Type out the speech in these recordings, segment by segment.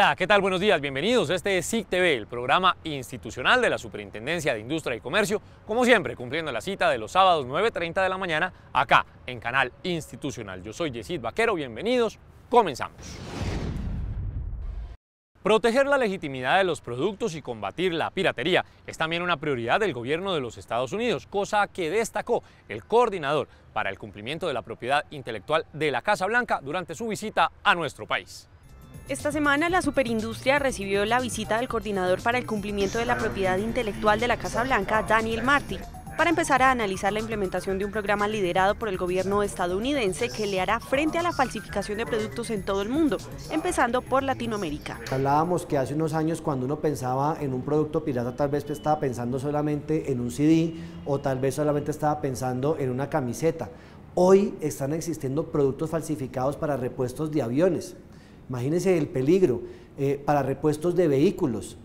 Hola, ¿qué tal? Buenos días, bienvenidos. Este es SIC TV, el programa institucional de la Superintendencia de Industria y Comercio, como siempre, cumpliendo la cita de los sábados 9.30 de la mañana, acá en Canal Institucional. Yo soy Yesid Vaquero, bienvenidos, comenzamos. Proteger la legitimidad de los productos y combatir la piratería es también una prioridad del gobierno de los Estados Unidos, cosa que destacó el coordinador para el cumplimiento de la propiedad intelectual de la Casa Blanca durante su visita a nuestro país. Esta semana la superindustria recibió la visita del coordinador para el cumplimiento de la propiedad intelectual de la Casa Blanca, Daniel Marty, para empezar a analizar la implementación de un programa liderado por el gobierno estadounidense que le hará frente a la falsificación de productos en todo el mundo, empezando por Latinoamérica. Hablábamos que hace unos años cuando uno pensaba en un producto pirata tal vez estaba pensando solamente en un CD o tal vez solamente estaba pensando en una camiseta. Hoy están existiendo productos falsificados para repuestos de aviones. Imagínense el peligro eh, para repuestos de vehículos,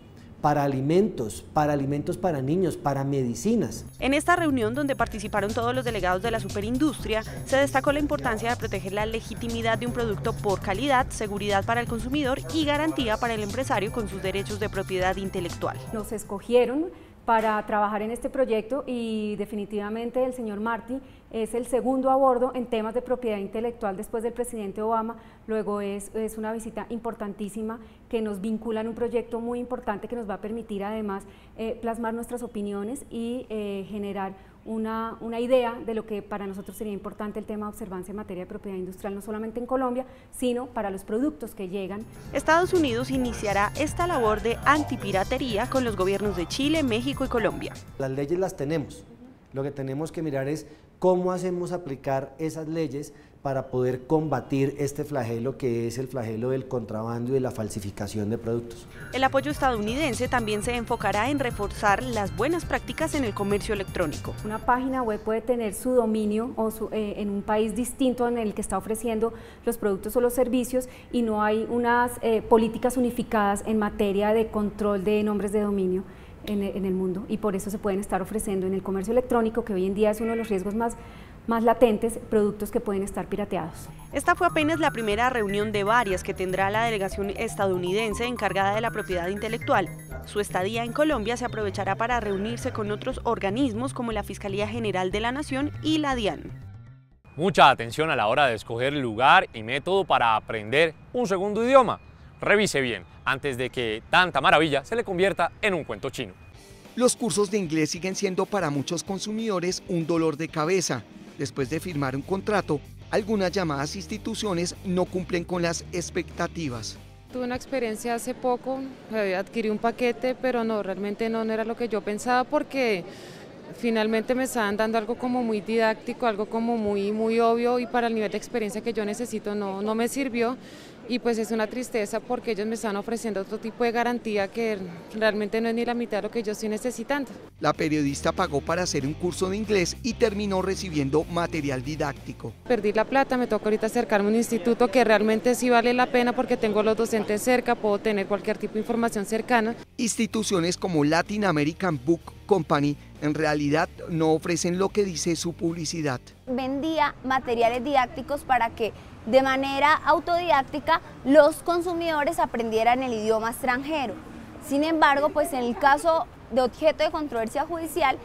para alimentos, para alimentos para niños, para medicinas. En esta reunión donde participaron todos los delegados de la superindustria, se destacó la importancia de proteger la legitimidad de un producto por calidad, seguridad para el consumidor y garantía para el empresario con sus derechos de propiedad intelectual. Nos escogieron para trabajar en este proyecto y definitivamente el señor Martí es el segundo a en temas de propiedad intelectual después del presidente Obama, luego es, es, una visita importantísima que nos vincula en un proyecto muy importante que nos va a permitir además eh, plasmar nuestras opiniones y eh, generar una, una, idea de lo que para nosotros sería importante el tema de observancia en materia de propiedad industrial, no solamente en Colombia, sino para los productos que llegan. Estados Unidos iniciará esta labor de antipiratería con los gobiernos de Chile, México y Colombia. Las leyes las tenemos, lo que tenemos que mirar es cómo hacemos aplicar esas leyes para poder combatir este flagelo que es el flagelo del contrabando y de la falsificación de productos. El apoyo estadounidense también se enfocará en reforzar las buenas prácticas en el comercio electrónico. Una página web puede tener su dominio o su, eh, en un país distinto en el que está ofreciendo los productos o los servicios y no hay unas eh, políticas unificadas en materia de control de nombres de dominio en, en, el mundo y por eso se pueden estar ofreciendo en el comercio electrónico, que hoy en día es uno de los riesgos más, más latentes, productos que pueden estar pirateados. Esta fue apenas la primera reunión de varias que tendrá la delegación estadounidense encargada de la propiedad intelectual. Su estadía en Colombia se aprovechará para reunirse con otros organismos como la Fiscalía General de la Nación y la DIAN. Mucha atención a la hora de escoger lugar y método para aprender un segundo idioma. Revise bien antes de que tanta maravilla se le convierta en un cuento chino. Los cursos de inglés siguen siendo para muchos consumidores un dolor de cabeza. Después de firmar un contrato, algunas llamadas instituciones no cumplen con las expectativas. Tuve una experiencia hace poco, adquirí un paquete, pero no, realmente no, no era lo que yo pensaba porque finalmente me estaban dando algo como muy didáctico, algo como muy, muy obvio y para el nivel de experiencia que yo necesito no, no me sirvió y pues es una tristeza porque ellos me están ofreciendo otro tipo de garantía que realmente no es ni la mitad de lo que yo estoy necesitando. La periodista pagó para hacer un curso de inglés y terminó recibiendo material didáctico. Perdí la plata, me toca ahorita acercarme a un instituto que realmente sí vale la pena porque tengo los docentes cerca, puedo tener cualquier tipo de información cercana. Instituciones como Latin American Book Company en realidad no ofrecen lo que dice su publicidad. Vendía materiales didácticos para que de manera autodidáctica los consumidores aprendieran el idioma extranjero. Sin embargo, pues en el caso de objeto de controversia judicial,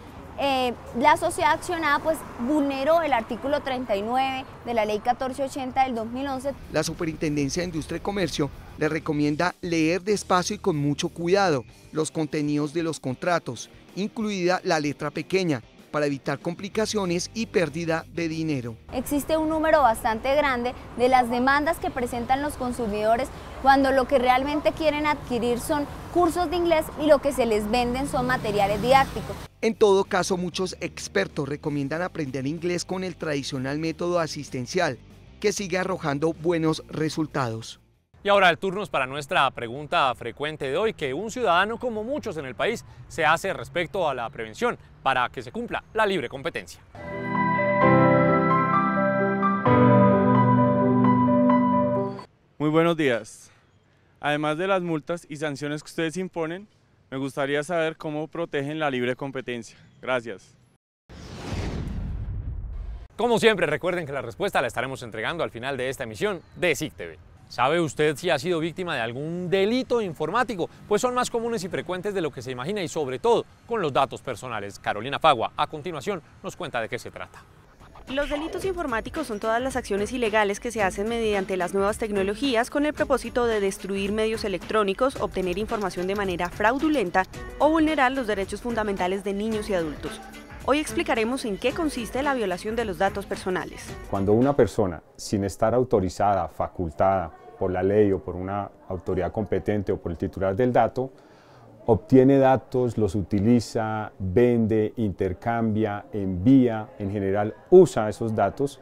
eh, la sociedad accionada pues vulneró el artículo 39 de la ley 1480 del 2011. La Superintendencia de Industria y Comercio le recomienda leer despacio y con mucho cuidado los contenidos de los contratos, incluida la letra pequeña, para evitar complicaciones y pérdida de dinero. Existe un número bastante grande de las demandas que presentan los consumidores cuando lo que realmente quieren adquirir son cursos de inglés y lo que se les venden son materiales didácticos. En todo caso, muchos expertos recomiendan aprender inglés con el tradicional método asistencial, que sigue arrojando buenos resultados. Y ahora el turno es para nuestra pregunta frecuente de hoy, que un ciudadano como muchos en el país se hace respecto a la prevención para que se cumpla la libre competencia. Muy buenos días. Además de las multas y sanciones que ustedes imponen, me gustaría saber cómo protegen la libre competencia. Gracias. Como siempre, recuerden que la respuesta la estaremos entregando al final de esta emisión de SIC TV. ¿Sabe usted si ha sido víctima de algún delito informático? Pues son más comunes y frecuentes de lo que se imagina y sobre todo con los datos personales. Carolina Fagua, a continuación, nos cuenta de qué se trata. Los delitos informáticos son todas las acciones ilegales que se hacen mediante las nuevas tecnologías con el propósito de destruir medios electrónicos, obtener información de manera fraudulenta o vulnerar los derechos fundamentales de niños y adultos. Hoy explicaremos en qué consiste la violación de los datos personales. Cuando una persona, sin estar autorizada, facultada por la ley o por una autoridad competente o por el titular del dato, obtiene datos, los utiliza, vende, intercambia, envía, en general usa esos datos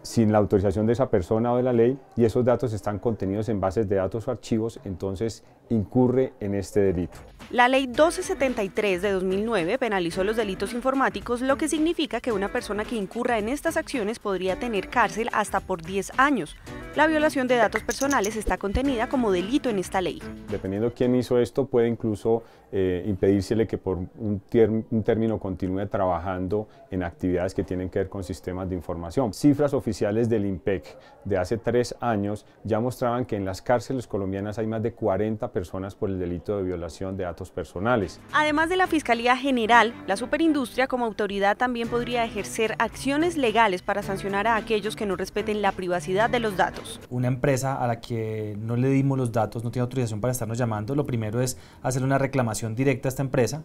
sin la autorización de esa persona o de la ley y esos datos están contenidos en bases de datos o archivos, entonces incurre en este delito. La ley 1273 de 2009 penalizó los delitos informáticos, lo que significa que una persona que incurra en estas acciones podría tener cárcel hasta por 10 años. La violación de datos personales está contenida como delito en esta ley. Dependiendo quién hizo esto, puede incluso eh, impedírsele que por un, un término continúe trabajando en actividades que tienen que ver con sistemas de información. Cifras oficiales del IMPEC de hace tres años ya mostraban que en las cárceles colombianas hay más de 40 personas por el delito de violación de datos personales. Además de la Fiscalía General, la superindustria como autoridad también podría ejercer acciones legales para sancionar a aquellos que no respeten la privacidad de los datos. Una empresa a la que no le dimos los datos, no tiene autorización para estarnos llamando, lo primero es hacer una reclamación directa a esta empresa,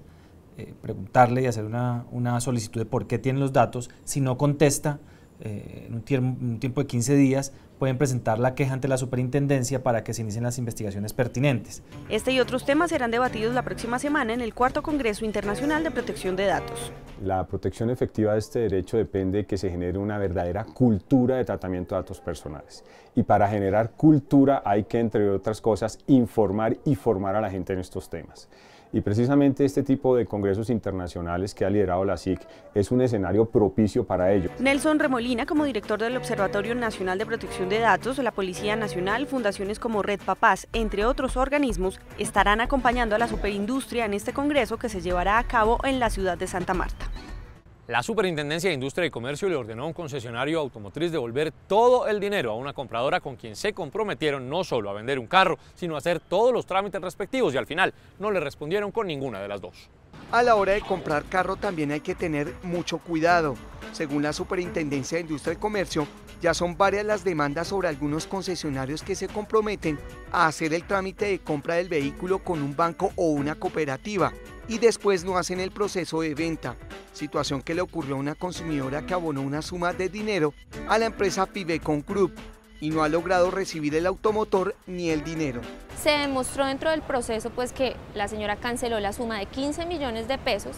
eh, preguntarle y hacer una, una solicitud de por qué tiene los datos. Si no contesta, eh, en un, tiempo de 15 días pueden presentar la queja ante la superintendencia para que se inicien las investigaciones pertinentes. Este y otros temas serán debatidos la próxima semana en el cuarto Congreso Internacional de Protección de Datos. La protección efectiva de este derecho depende de que se genere una verdadera cultura de tratamiento de datos personales. Y para generar cultura hay que, entre otras cosas, informar y formar a la gente en estos temas. Y precisamente este tipo de congresos internacionales que ha liderado la SIC es un escenario propicio para ello. Nelson Remolina, como director del Observatorio Nacional de Protección de Datos, la Policía Nacional, fundaciones como Red Papás, entre otros organismos, estarán acompañando a la superindustria en este congreso que se llevará a cabo en la ciudad de Santa Marta. La Superintendencia de Industria y Comercio le ordenó a un concesionario automotriz devolver todo el dinero a una compradora con quien se comprometieron no solo a vender un carro, sino a hacer todos los trámites respectivos y al final no le respondieron con ninguna de las dos. A la hora de comprar carro también hay que tener mucho cuidado. Según la Superintendencia de Industria y Comercio, ya son varias las demandas sobre algunos concesionarios que se comprometen a hacer el trámite de compra del vehículo con un banco o una cooperativa y después no hacen el proceso de venta, situación que le ocurrió a una consumidora que abonó una suma de dinero a la empresa Pibecon Group y no ha logrado recibir el automotor ni el dinero. Se demostró dentro del proceso pues que la señora canceló la suma de 15 millones de pesos,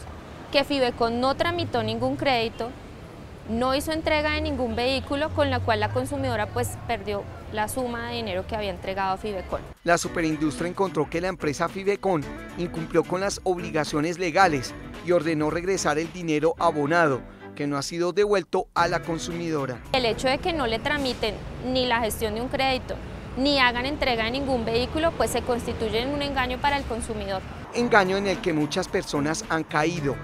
que Fibecon no tramitó ningún crédito, no hizo entrega de ningún vehículo, con la cual la consumidora pues perdió la suma de dinero que había entregado a Fibecon. La superindustria encontró que la empresa Fibecon incumplió con las obligaciones legales y ordenó regresar el dinero abonado, que no ha sido devuelto a la consumidora. El hecho de que no le tramiten ni la gestión de un crédito, ni hagan entrega de ningún vehículo, pues se constituye en un engaño para el consumidor. Engaño en el que muchas personas han caído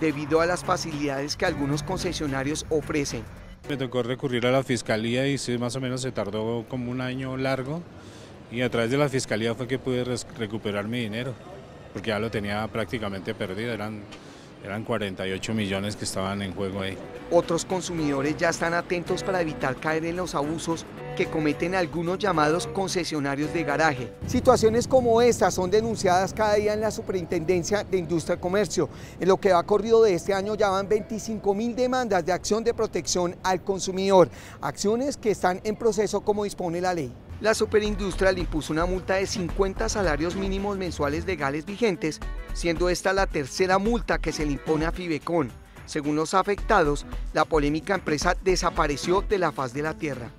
debido a las facilidades que algunos concesionarios ofrecen. Me tocó recurrir a la fiscalía y sí, más o menos se tardó como un año largo. Y a través de la fiscalía fue que pude recuperar mi dinero, porque ya lo tenía prácticamente perdido, eran eran 48 millones que estaban en juego ahí. Otros consumidores ya están atentos para evitar caer en los abusos que cometen algunos llamados concesionarios de garaje. Situaciones como estas son denunciadas cada día en la Superintendencia de Industria y Comercio. En lo que va corrido de este año ya van 25 mil demandas de acción de protección al consumidor, acciones que están en proceso como dispone la ley la superindustria le impuso una multa de 50 salarios mínimos mensuales legales vigentes, siendo esta la tercera multa que se le impone a Fibecon. Según los afectados, la polémica empresa desapareció de la faz de la tierra.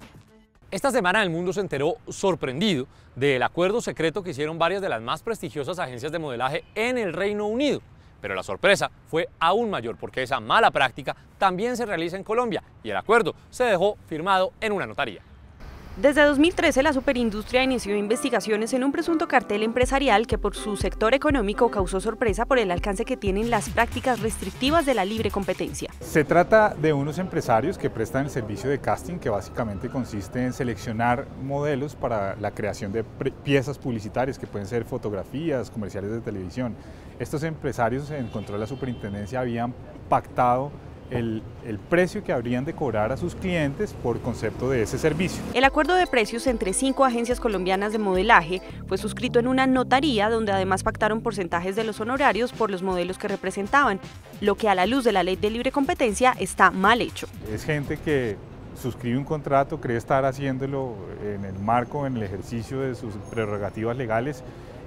Esta semana el mundo se enteró sorprendido del acuerdo secreto que hicieron varias de las más prestigiosas agencias de modelaje en el Reino Unido. Pero la sorpresa fue aún mayor porque esa mala práctica también se realiza en Colombia y el acuerdo se dejó firmado en una notaría. Desde 2013, la superindustria inició investigaciones en un presunto cartel empresarial que por su sector económico causó sorpresa por el alcance que tienen las prácticas restrictivas de la libre competencia. Se trata de unos empresarios que prestan el servicio de casting, que básicamente consiste en seleccionar modelos para la creación de piezas publicitarias, que pueden ser fotografías, comerciales de televisión. Estos empresarios en control de la superintendencia habían pactado el, precio que habrían de cobrar a sus clientes por concepto de ese servicio. El acuerdo de precios entre cinco agencias colombianas de modelaje fue suscrito en una notaría donde además pactaron porcentajes de los honorarios por los modelos que representaban, lo que a la luz de la ley de libre competencia está mal hecho. Es gente que suscribe un contrato, cree estar haciéndolo en el marco, en el ejercicio de sus prerrogativas legales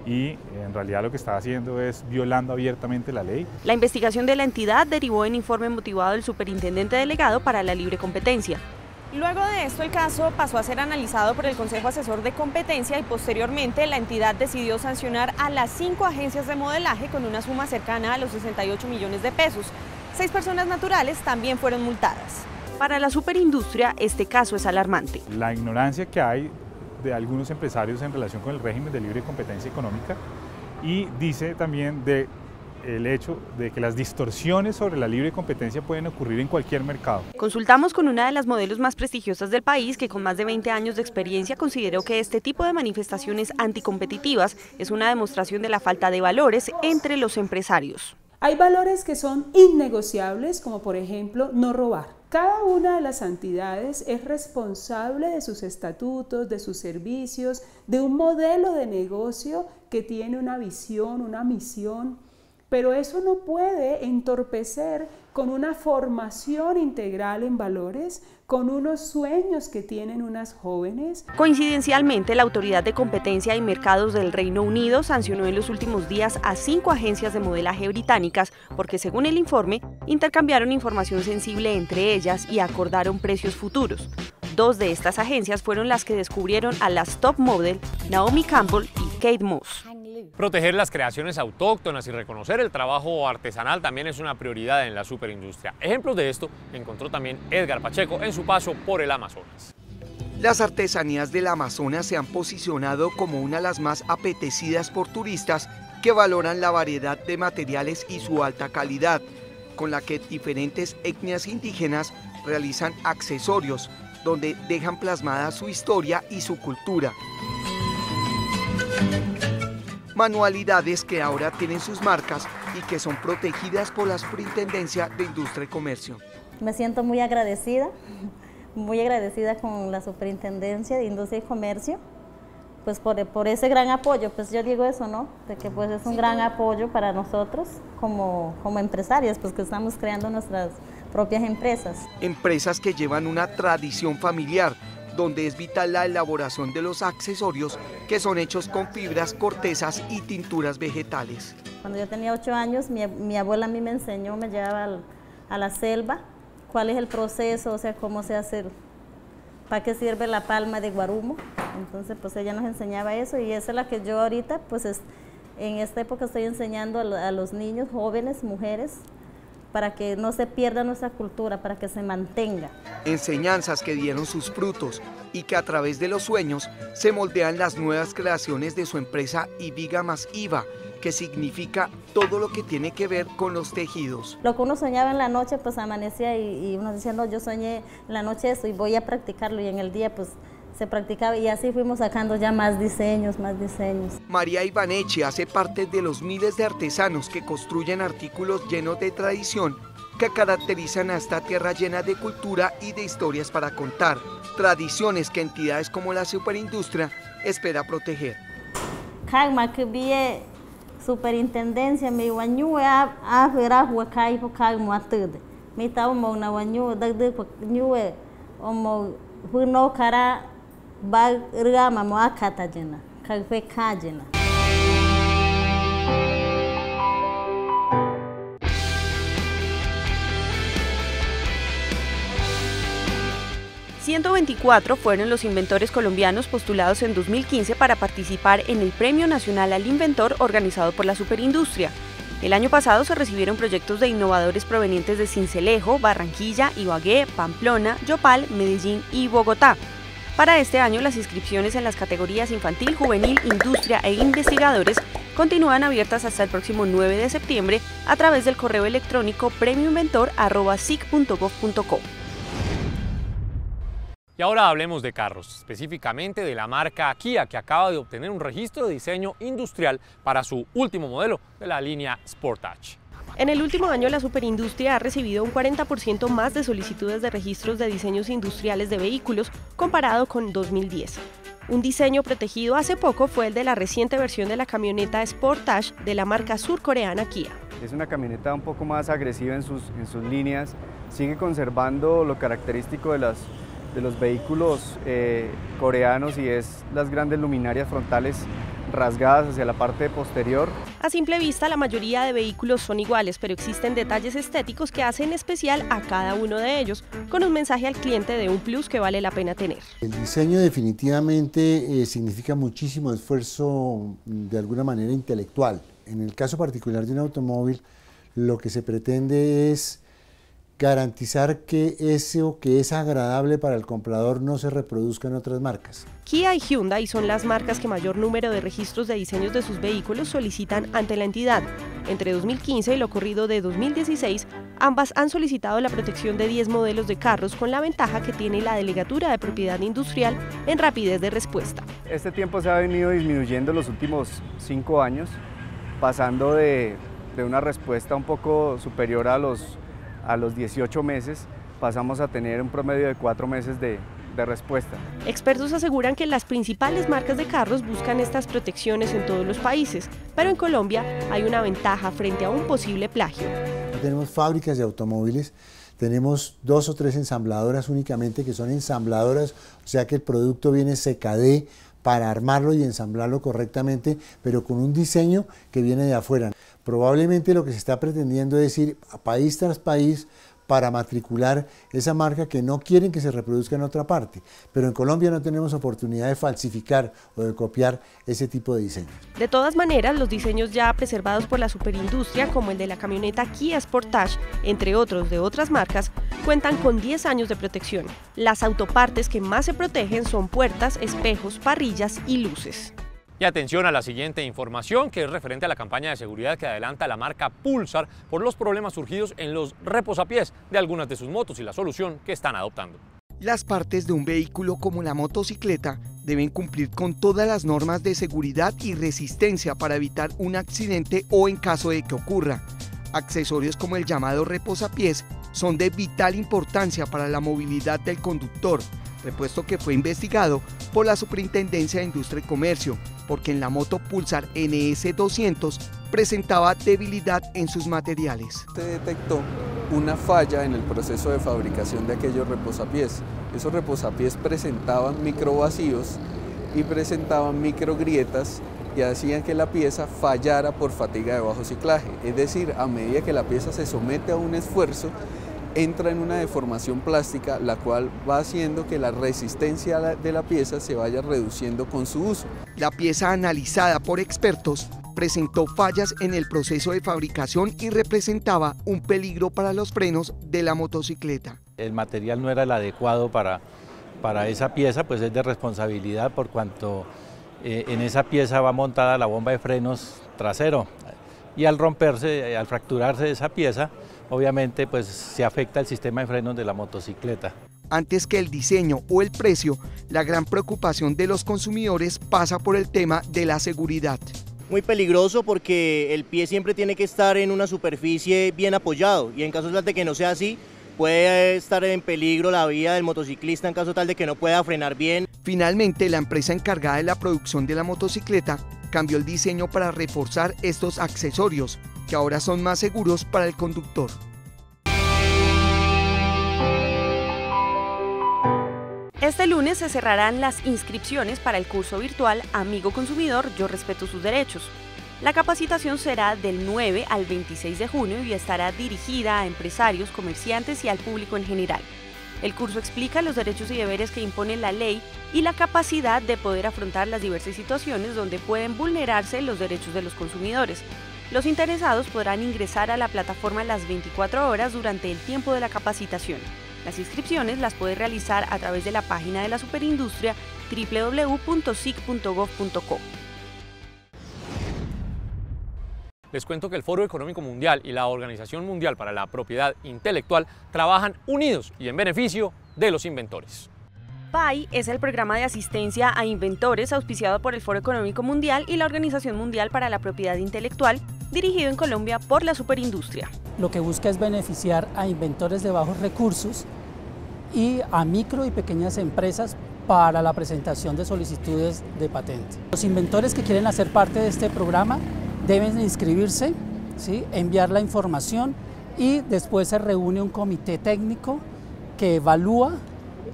y en realidad lo que está haciendo es violando abiertamente la ley. La investigación de la entidad derivó en informe motivado del superintendente delegado para la libre competencia. Luego de esto, el caso pasó a ser analizado por el Consejo Asesor de Competencia y posteriormente la entidad decidió sancionar a las cinco agencias de modelaje con una suma cercana a los 68 millones de pesos. Seis personas naturales también fueron multadas. Para la superindustria, este caso es alarmante. La ignorancia que hay de algunos empresarios en relación con el régimen de libre competencia económica y dice también de el hecho de que las distorsiones sobre la libre competencia pueden ocurrir en cualquier mercado. Consultamos con una de las modelos más prestigiosas del país que con más de 20 años de experiencia consideró que este tipo de manifestaciones anticompetitivas es una demostración de la falta de valores entre los empresarios. Hay valores que son innegociables, como por ejemplo no robar. Cada una de las entidades es responsable de sus estatutos, de sus servicios, de un modelo de negocio que tiene una visión, una misión, pero eso no puede entorpecer con una formación integral en valores, con unos sueños que tienen unas jóvenes. Coincidencialmente, la Autoridad de Competencia y Mercados del Reino Unido sancionó en los últimos días a cinco agencias de modelaje británicas porque, según el informe, intercambiaron información sensible entre ellas y acordaron precios futuros. Dos de estas agencias fueron las que descubrieron a las top model Naomi Campbell y Kate Moss. Proteger las creaciones autóctonas y reconocer el trabajo artesanal también es una prioridad en la superindustria. Ejemplos de esto encontró también Edgar Pacheco en su paso por el Amazonas. Las artesanías del Amazonas se han posicionado como una de las más apetecidas por turistas que valoran la variedad de materiales y su alta calidad, con la que diferentes etnias indígenas realizan accesorios donde dejan plasmada su historia y su cultura manualidades que ahora tienen sus marcas y que son protegidas por la Superintendencia de Industria y Comercio. Me siento muy agradecida, muy agradecida con la Superintendencia de Industria y Comercio, pues por, por, ese gran apoyo, pues yo digo eso, ¿no? De que pues es un gran apoyo para nosotros como, como empresarias, pues que estamos creando nuestras propias empresas. Empresas que llevan una tradición familiar, donde es vital la elaboración de los accesorios que son hechos con fibras, cortezas y tinturas vegetales. Cuando yo tenía ocho años, mi, abuela a mí me enseñó, me llevaba a la selva, cuál es el proceso, o sea, cómo se hace, para qué sirve la palma de guarumo. Entonces, pues ella nos enseñaba eso y esa es la que yo ahorita, pues en esta época estoy enseñando a los niños, jóvenes, mujeres, para que no se pierda nuestra cultura, para que se mantenga. Enseñanzas que dieron sus frutos y que a través de los sueños se moldean las nuevas creaciones de su empresa Ibiga más IVA, que significa todo lo que tiene que ver con los tejidos. Lo que uno soñaba en la noche, pues amanecía y, y uno decía, no, yo soñé en la noche eso y voy a practicarlo y en el día pues se practicaba y así fuimos sacando ya más diseños, más diseños. María Ivaneche hace parte de los miles de artesanos que construyen artículos llenos de tradición que caracterizan a esta tierra llena de cultura y de historias para contar, tradiciones que entidades como la superindustria espera proteger. superintendencia mi wanyu a a vera hua kai po kai mo atude mi tau mo na wanyu dag dag nyu e o mo huno kara jena kagwe kajena 124 fueron los inventores colombianos postulados en 2015 para participar en el Premio Nacional al Inventor organizado por la Superindustria. El año pasado se recibieron proyectos de innovadores provenientes de Cincelejo, Barranquilla, Ibagué, Pamplona, Yopal, Medellín y Bogotá. Para este año, las inscripciones en las categorías infantil, juvenil, industria e investigadores continúan abiertas hasta el próximo 9 de septiembre a través del correo electrónico premiuminventor.sic.gov.co. Y ahora hablemos de carros, específicamente de la marca Kia, que acaba de obtener un registro de diseño industrial para su último modelo de la línea Sportage. En el último año, la superindustria ha recibido un 40% más de solicitudes de registros de diseños industriales de vehículos comparado con 2010. Un diseño protegido hace poco fue el de la reciente versión de la camioneta Sportage de la marca surcoreana Kia. Es una camioneta un poco más agresiva en sus, en sus líneas, sigue conservando lo característico de las de los vehículos eh, coreanos y es las grandes luminarias frontales rasgadas hacia la parte posterior. A simple vista, la mayoría de vehículos son iguales, pero existen detalles estéticos que hacen especial a cada uno de ellos, con un mensaje al cliente de un plus que vale la pena tener. El diseño definitivamente eh, significa muchísimo esfuerzo mm, de alguna manera intelectual. En el caso particular de un automóvil, lo que se pretende es garantizar que eso que es agradable para el comprador no se reproduzca en otras marcas. Kia y Hyundai son las marcas que mayor número de registros de diseños de sus vehículos solicitan ante la entidad. Entre 2015 y lo ocurrido de 2016, ambas han solicitado la protección de 10 modelos de carros con la ventaja que tiene la delegatura de propiedad industrial en rapidez de respuesta. Este tiempo se ha venido disminuyendo en los últimos cinco años, pasando de, de una respuesta un poco superior a los a los 18 meses pasamos a tener un promedio de cuatro meses de, respuesta. Expertos aseguran que las principales marcas de carros buscan estas protecciones en todos los países, pero en Colombia hay una ventaja frente a un posible plagio. Tenemos fábricas de automóviles, tenemos dos o tres ensambladoras únicamente que son ensambladoras, o sea que el producto viene CKD para armarlo y ensamblarlo correctamente, pero con un diseño que viene de afuera. Probablemente lo que se está pretendiendo es ir a país tras país para matricular esa marca que no quieren que se reproduzca en otra parte. Pero en Colombia no tenemos oportunidad de falsificar o de copiar ese tipo de diseños. De todas maneras, los diseños ya preservados por la superindustria, como el de la camioneta Kia Sportage, entre otros de otras marcas, cuentan con 10 años de protección. Las autopartes que más se protegen son puertas, espejos, parrillas y luces. Y atención a la siguiente información que es referente a la campaña de seguridad que adelanta la marca Pulsar por los problemas surgidos en los reposapiés de algunas de sus motos y la solución que están adoptando. Las partes de un vehículo como la motocicleta deben cumplir con todas las normas de seguridad y resistencia para evitar un accidente o en caso de que ocurra. Accesorios como el llamado reposapiés son de vital importancia para la movilidad del conductor, repuesto que fue investigado por la Superintendencia de Industria y Comercio, porque en la moto Pulsar NS200 presentaba debilidad en sus materiales. Se detectó una falla en el proceso de fabricación de aquellos reposapiés. Esos reposapiés presentaban micro vacíos y presentaban micro grietas y hacían que la pieza fallara por fatiga de bajo ciclaje. Es decir, a medida que la pieza se somete a un esfuerzo, entra en una deformación plástica, la cual va haciendo que la resistencia de la pieza se vaya reduciendo con su uso. La pieza analizada por expertos presentó fallas en el proceso de fabricación y representaba un peligro para los frenos de la motocicleta. El material no era el adecuado para, para esa pieza, pues es de responsabilidad por cuanto eh, en esa pieza va montada la bomba de frenos trasero y al romperse, al fracturarse esa pieza, obviamente pues se afecta el sistema de frenos de la motocicleta. Antes que el diseño o el precio, la gran preocupación de los consumidores pasa por el tema de la seguridad. Muy peligroso porque el pie siempre tiene que estar en una superficie bien apoyado y en caso de que no sea así, puede estar en peligro la vida del motociclista en caso tal de que no pueda frenar bien. Finalmente, la empresa encargada de la producción de la motocicleta cambió el diseño para reforzar estos accesorios, que ahora son más seguros para el conductor. Este lunes se cerrarán las inscripciones para el curso virtual Amigo Consumidor, Yo Respeto Sus Derechos. La capacitación será del 9 al 26 de junio y estará dirigida a empresarios, comerciantes y al público en general. El curso explica los derechos y deberes que impone la ley y la capacidad de poder afrontar las diversas situaciones donde pueden vulnerarse los derechos de los consumidores, los interesados podrán ingresar a la plataforma las 24 horas durante el tiempo de la capacitación. Las inscripciones las puede realizar a través de la página de la superindustria www.sic.gov.co. Les cuento que el Foro Económico Mundial y la Organización Mundial para la Propiedad Intelectual trabajan unidos y en beneficio de los inventores. PAI es el programa de asistencia a inventores auspiciado por el Foro Económico Mundial y la Organización Mundial para la Propiedad Intelectual, dirigido en Colombia por la superindustria. Lo que busca es beneficiar a inventores de bajos recursos y a micro y pequeñas empresas para la presentación de solicitudes de patente. Los inventores que quieren hacer parte de este programa deben inscribirse, ¿sí? enviar la información y después se reúne un comité técnico que evalúa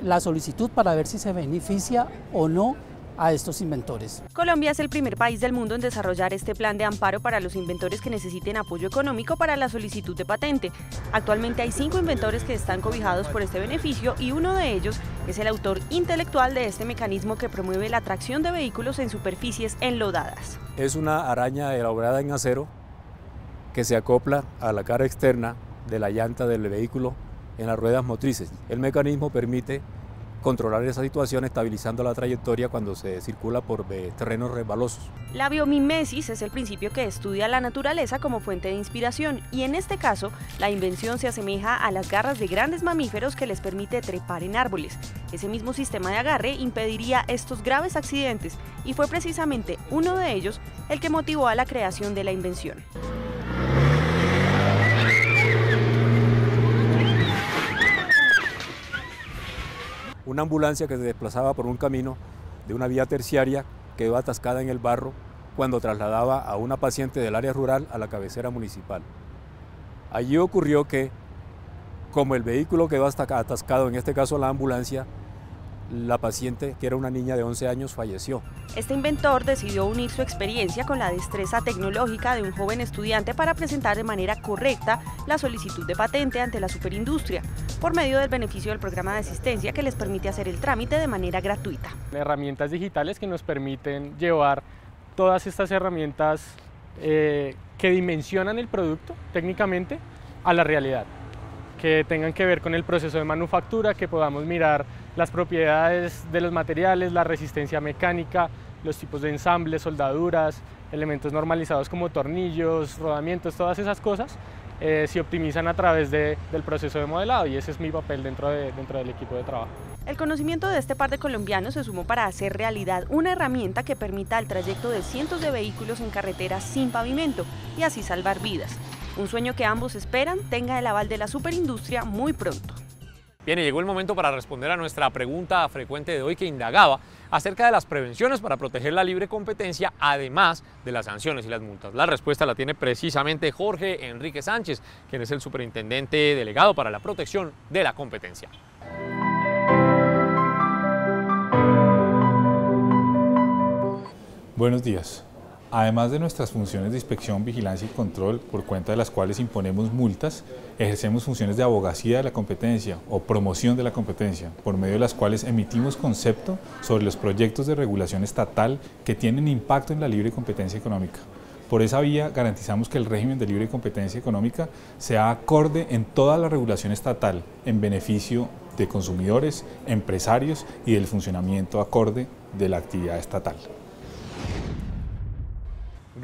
la solicitud para ver si se beneficia o no a estos inventores. Colombia es el primer país del mundo en desarrollar este plan de amparo para los inventores que necesiten apoyo económico para la solicitud de patente. Actualmente hay cinco inventores que están cobijados por este beneficio y uno de ellos es el autor intelectual de este mecanismo que promueve la tracción de vehículos en superficies enlodadas. Es una araña elaborada en acero que se acopla a la cara externa de la llanta del vehículo en las ruedas motrices. El mecanismo permite controlar esa situación estabilizando la trayectoria cuando se circula por eh, terrenos resbalosos. La biomimesis es el principio que estudia la naturaleza como fuente de inspiración y en este caso la invención se asemeja a las garras de grandes mamíferos que les permite trepar en árboles. Ese mismo sistema de agarre impediría estos graves accidentes y fue precisamente uno de ellos el que motivó a la creación de la invención. Una ambulancia que se desplazaba por un camino de una vía terciaria quedó atascada en el barro cuando trasladaba a una paciente del área rural a la cabecera municipal. Allí ocurrió que, como el vehículo quedó atascado, en este caso la ambulancia, la paciente, que era una niña de 11 años, falleció. Este inventor decidió unir su experiencia con la destreza tecnológica de un joven estudiante para presentar de manera correcta la solicitud de patente ante la superindustria, por medio del beneficio del programa de asistencia que les permite hacer el trámite de manera gratuita. Herramientas digitales que nos permiten llevar todas estas herramientas eh, que dimensionan el producto técnicamente a la realidad, que tengan que ver con el proceso de manufactura, que podamos mirar las propiedades de los materiales, la resistencia mecánica, los tipos de ensambles, soldaduras, elementos normalizados como tornillos, rodamientos, todas esas cosas eh, se optimizan a través del proceso de modelado y ese es mi papel dentro, de, dentro del equipo de trabajo. El conocimiento de este par de colombianos se sumó para hacer realidad una herramienta que permita el trayecto de cientos de vehículos en carreteras sin pavimento y así salvar vidas. Un sueño que ambos esperan tenga el aval de la superindustria muy pronto. Bien, llegó el momento para responder a nuestra pregunta frecuente de hoy que indagaba acerca de las prevenciones para proteger la libre competencia, además de las sanciones y las multas. La respuesta la tiene precisamente Jorge Enrique Sánchez, quien es el superintendente delegado para la protección de la competencia. Buenos días. Además de nuestras funciones de inspección, vigilancia y control, por cuenta de las cuales imponemos multas, ejercemos funciones de abogacía de la competencia o promoción de la competencia, por medio de las cuales emitimos concepto sobre los proyectos de regulación estatal que tienen impacto en la libre competencia económica. Por esa vía garantizamos que el régimen de libre competencia económica sea acorde en toda la regulación estatal en beneficio de consumidores, empresarios y del funcionamiento acorde de la actividad estatal.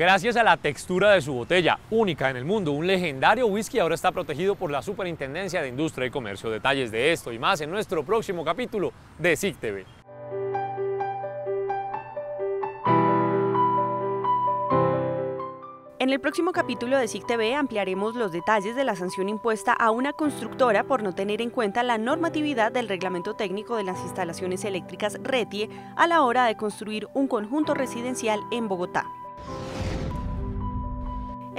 Gracias a la textura de su botella, única en el mundo, un legendario whisky ahora está protegido por la Superintendencia de Industria y Comercio. Detalles de esto y más en nuestro próximo capítulo de SIC TV. En el próximo capítulo de SIC TV ampliaremos los detalles de la sanción impuesta a una constructora por no tener en cuenta la normatividad del reglamento técnico de las instalaciones eléctricas RETIE a la hora de construir un conjunto residencial en Bogotá.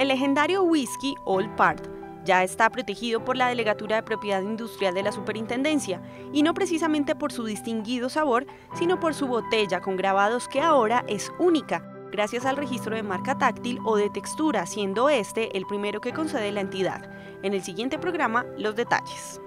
El legendario whisky Old Part ya está protegido por la Delegatura de Propiedad Industrial de la Superintendencia, y no precisamente por su distinguido sabor, sino por su botella con grabados que ahora es única, gracias al registro de marca táctil o de textura, siendo este el primero que concede la entidad. En el siguiente programa, los detalles.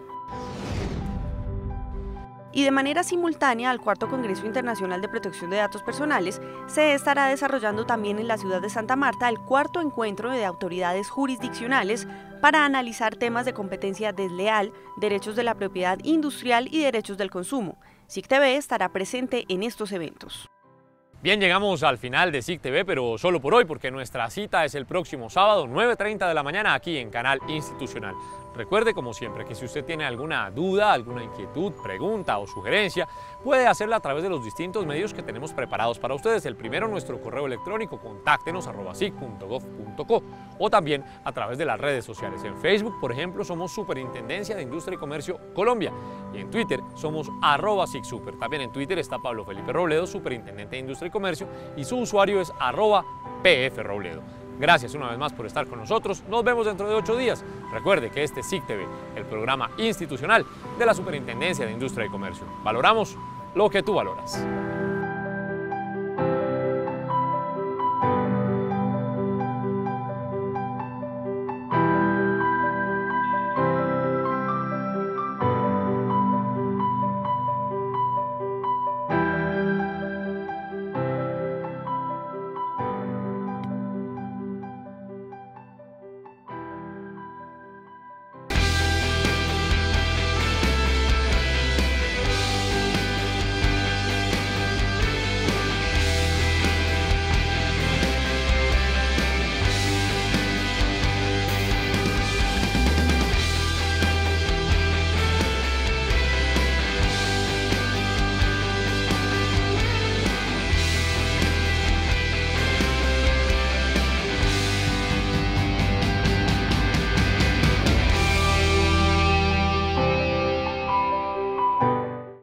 Y de manera simultánea al Cuarto Congreso Internacional de Protección de Datos Personales, se estará desarrollando también en la ciudad de Santa Marta el cuarto encuentro de autoridades jurisdiccionales para analizar temas de competencia desleal, derechos de la propiedad industrial y derechos del consumo. SICTV estará presente en estos eventos. Bien, llegamos al final de SIC TV, pero solo por hoy, porque nuestra cita es el próximo sábado, 9.30 de la mañana, aquí en Canal Institucional. Recuerde, como siempre, que si usted tiene alguna duda, alguna inquietud, pregunta o sugerencia, puede hacerla a través de los distintos medios que tenemos preparados para ustedes. El primero, nuestro correo electrónico, contáctenos o también a través de las redes sociales. En Facebook, por ejemplo, somos Superintendencia de Industria y Comercio Colombia y en Twitter somos arroba SICSuper. También en Twitter está Pablo Felipe Robledo, Superintendente de Industria y Comercio y su usuario es arroba PF. Gracias una vez más por estar con nosotros. Nos vemos dentro de ocho días. Recuerde que este es SIC TV, el programa institucional de la Superintendencia de Industria y Comercio. Valoramos lo que tú valoras.